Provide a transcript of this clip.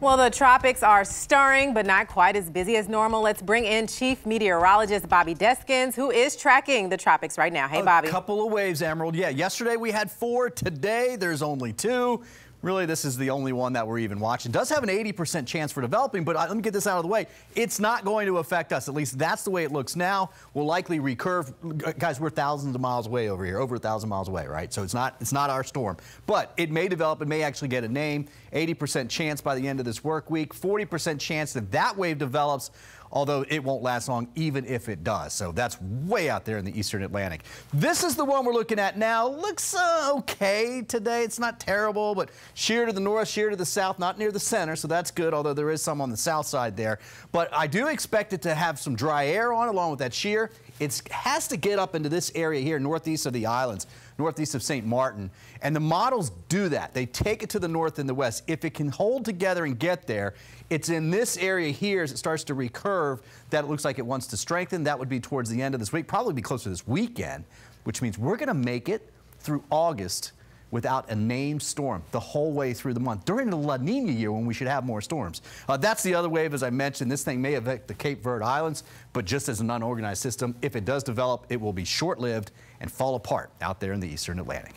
Well, the tropics are stirring, but not quite as busy as normal. Let's bring in Chief Meteorologist Bobby Deskins, who is tracking the tropics right now. Hey, Bobby. A couple of waves, Emerald. Yeah, yesterday we had four. Today there's only two. Really, this is the only one that we're even watching. Does have an 80% chance for developing, but uh, let me get this out of the way. It's not going to affect us. At least that's the way it looks now. We'll likely recurve. Guys, we're thousands of miles away over here, over a thousand miles away, right? So it's not it's not our storm, but it may develop. It may actually get a name. 80% chance by the end of this work week. 40% chance that that wave develops although it won't last long even if it does. So that's way out there in the eastern Atlantic. This is the one we're looking at now. Looks uh, okay today. It's not terrible, but shear to the north, shear to the south, not near the center, so that's good, although there is some on the south side there. But I do expect it to have some dry air on along with that shear. It has to get up into this area here, northeast of the islands, northeast of St. Martin. And the models do that. They take it to the north and the west. If it can hold together and get there, it's in this area here as it starts to recurve that it looks like it wants to strengthen. That would be towards the end of this week, probably be closer this weekend, which means we're going to make it through August without a named storm the whole way through the month during the La Nina year when we should have more storms. Uh, that's the other wave, as I mentioned. This thing may affect the Cape Verde Islands, but just as an unorganized system, if it does develop, it will be short lived and fall apart out there in the eastern Atlantic.